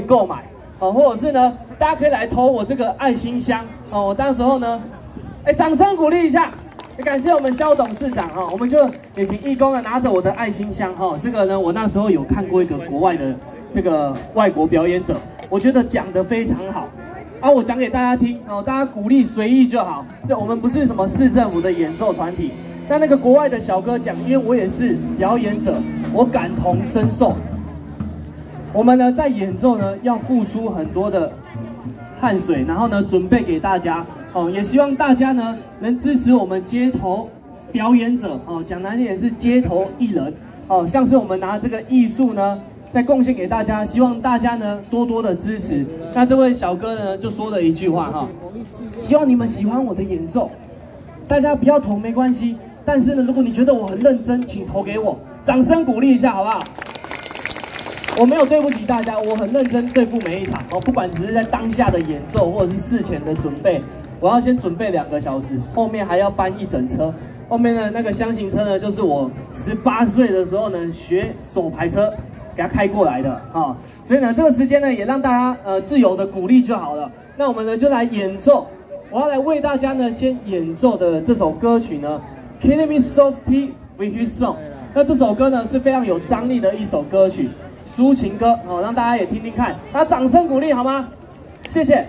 购买哦，或者是呢，大家可以来投我这个爱心箱哦。我当时候呢，哎，掌声鼓励一下，也感谢我们肖董事长哈。我们就也请义工呢拿着我的爱心箱哈。这个呢，我那时候有看过一个国外的这个外国表演者，我觉得讲得非常好啊。我讲给大家听哦，大家鼓励随意就好。这我们不是什么市政府的演奏团体。但那个国外的小哥讲，因为我也是表演者，我感同身受。我们呢在演奏呢要付出很多的汗水，然后呢准备给大家哦，也希望大家呢能支持我们街头表演者哦，讲难听点是街头艺人哦，像是我们拿这个艺术呢在贡献给大家，希望大家呢多多的支持。那这位小哥呢就说了一句话哈，希望你们喜欢我的演奏，大家不要投没关系。但是呢，如果你觉得我很认真，请投给我，掌声鼓励一下，好不好？我没有对不起大家，我很认真对付每一场哦，不管只是在当下的演奏，或者是事前的准备，我要先准备两个小时，后面还要搬一整车，后面的那个箱型车呢，就是我十八岁的时候呢学手排车给他开过来的啊，所以呢，这个时间呢也让大家呃自由的鼓励就好了。那我们呢就来演奏，我要来为大家呢先演奏的这首歌曲呢。Killing Me Softly with His Song，那这首歌呢是非常有张力的一首歌曲，抒情歌，好让大家也听听看，那掌声鼓励好吗？谢谢。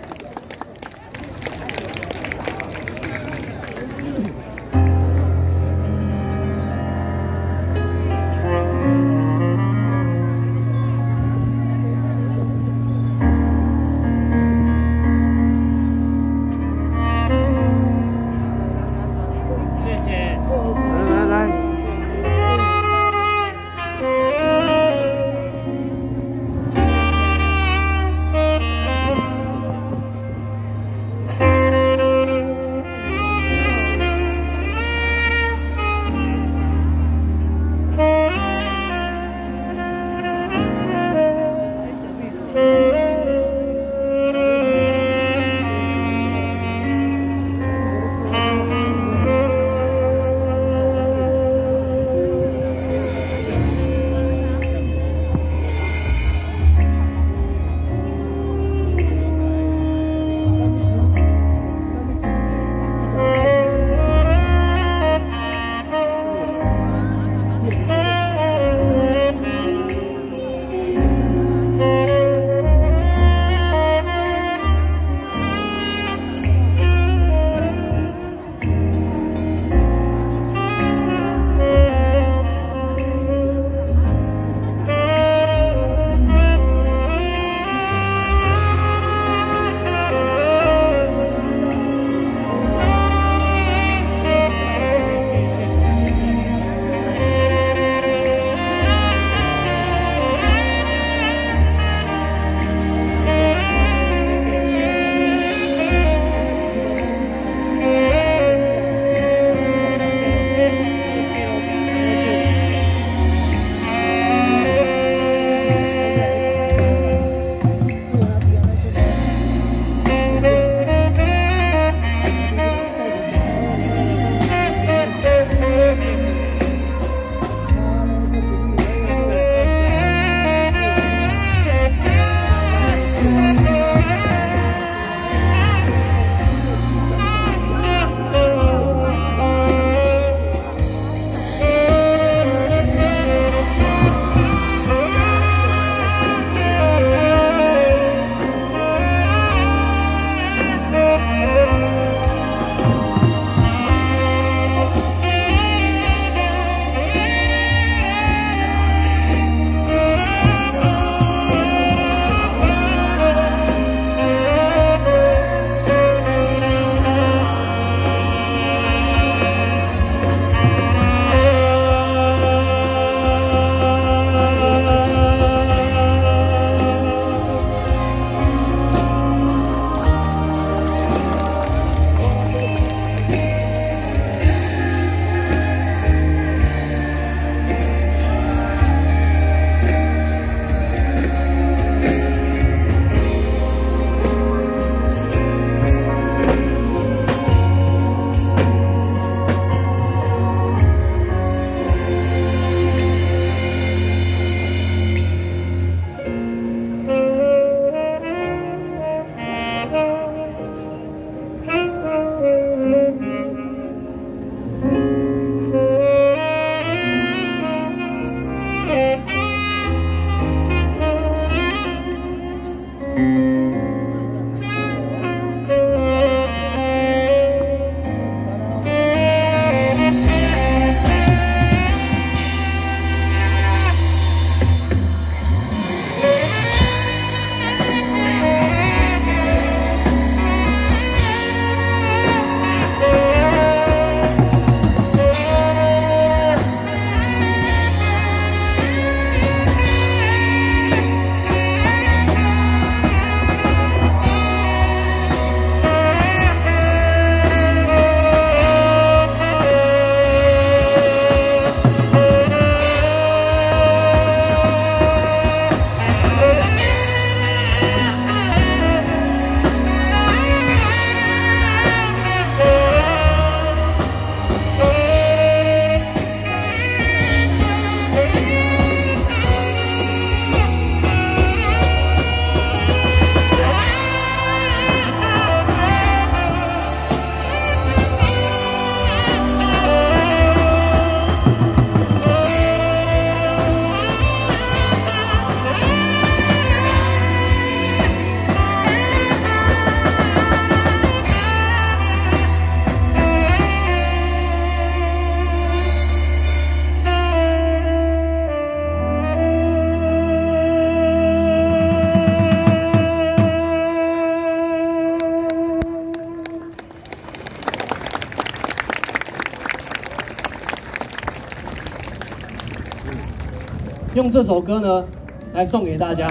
用这首歌呢来送给大家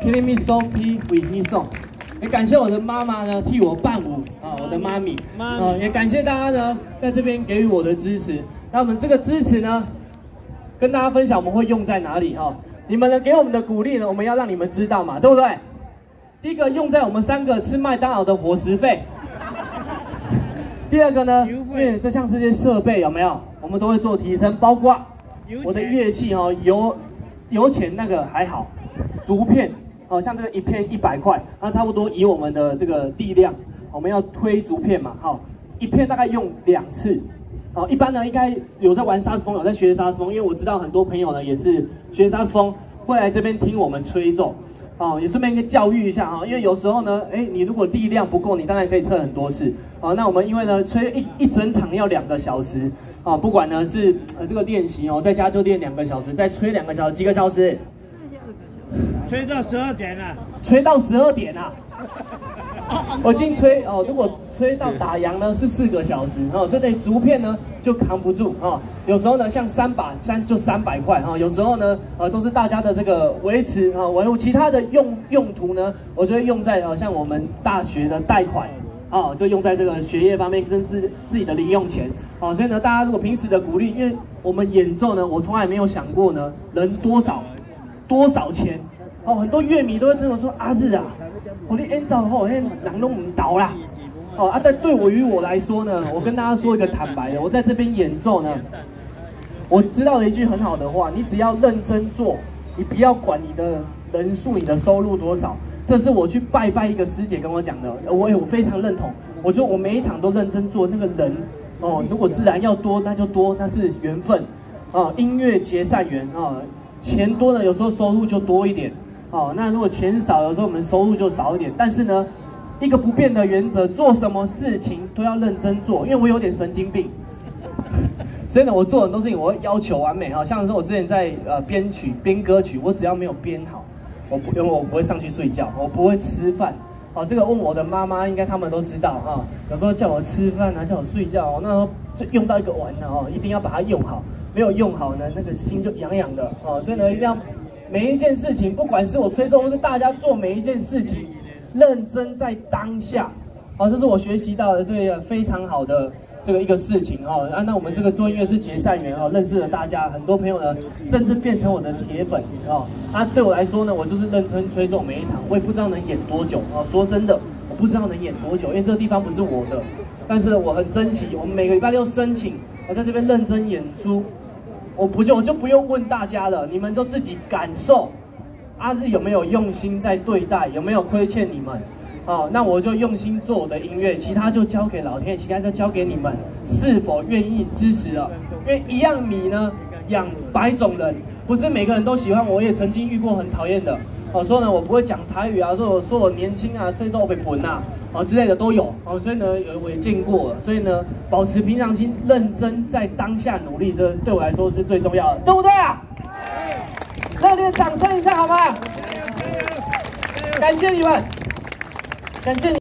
，Killing Me Softly with Me Song。也感谢我的妈妈呢替我伴舞啊，我的妈咪，啊，也感谢大家呢在这边给予我的支持。那我们这个支持呢，跟大家分享我们会用在哪里哈？你们呢给我们的鼓励呢，我们要让你们知道嘛，对不对？第一个用在我们三个吃麦当劳的伙食费。第二个呢，因为这像这些设备有没有，我们都会做提升，包括我的乐器哦，油油钱那个还好，竹片哦，像这个一片一百块，那差不多以我们的这个力量，我们要推竹片嘛，哈，一片大概用两次，哦，一般呢应该有在玩沙斯风，有在学沙斯风，因为我知道很多朋友呢也是学沙斯风，会来这边听我们吹奏。哦，也顺便跟教育一下哈，因为有时候呢，哎，你如果力量不够，你当然可以测很多次。哦，那我们因为呢，吹一一整场要两个小时，啊，不管呢是呃这个练习哦，在家就练两个小时，再吹两个小时，几个小时？吹到十二点了。吹到十二点啊！我今吹哦，如果吹到打烊呢是四个小时哦，这对竹片呢就扛不住哦。有时候呢像三把三就三百块哈，有时候呢呃都是大家的这个维持啊维护，其他的用用途呢，我就会用在呃像我们大学的贷款啊，就用在这个学业方面，真是自己的零用钱哦。所以呢，大家如果平时的鼓励，因为我们演奏呢，我从来没有想过呢能多少多少钱哦，很多乐迷都会跟我说阿日啊。我的演奏后，嘿，人都唔倒啦。哦啊，但对我于我来说呢，我跟大家说一个坦白的，我在这边演奏呢，我知道了一句很好的话，你只要认真做，你不要管你的人数，你的收入多少。这是我去拜拜一个师姐跟我讲的，我我非常认同。我就我每一场都认真做，那个人哦，如果自然要多，那就多，那是缘分哦。音乐结善缘啊，钱多了，有时候收入就多一点。哦，那如果钱少，有时候我们收入就少一点。但是呢，一个不变的原则，做什么事情都要认真做。因为我有点神经病，所以呢，我做很多事情我会要求完美哈。像是我之前在呃编曲编歌曲，我只要没有编好，我不因为我不会上去睡觉，我不会吃饭。哦，这个问我的妈妈，应该他们都知道哈。有时候叫我吃饭啊，叫我睡觉，那时候就用到一个碗了哦，一定要把它用好。没有用好呢，那个心就痒痒的哦。所以呢，一定要。每一件事情，不管是我吹奏，或是大家做每一件事情，认真在当下，好，这是我学习到的这个非常好的这个一个事情哈。啊，那我们这个做音乐是结善缘哈，认识了大家很多朋友呢，甚至变成我的铁粉哦。啊，对我来说呢，我就是认真吹奏每一场，我也不知道能演多久哦。说真的，我不知道能演多久，因为这个地方不是我的，但是我很珍惜。我们每个礼拜六申请，我在这边认真演出。我不就我就不用问大家了，你们就自己感受，阿日有没有用心在对待，有没有亏欠你们？哦，那我就用心做我的音乐，其他就交给老天，其他就交给你们，是否愿意支持了？因为一样米呢，养百种人，不是每个人都喜欢。我也曾经遇过很讨厌的，哦，说呢我不会讲台语啊，说我说我年轻啊，吹奏被滚呐，哦之类的都有哦，所以呢有我也见过，所以呢保持平常心，认真在当下努力，这对我来说是最重要的，对不对啊？热烈掌声一下好吗？感谢你们，感谢你。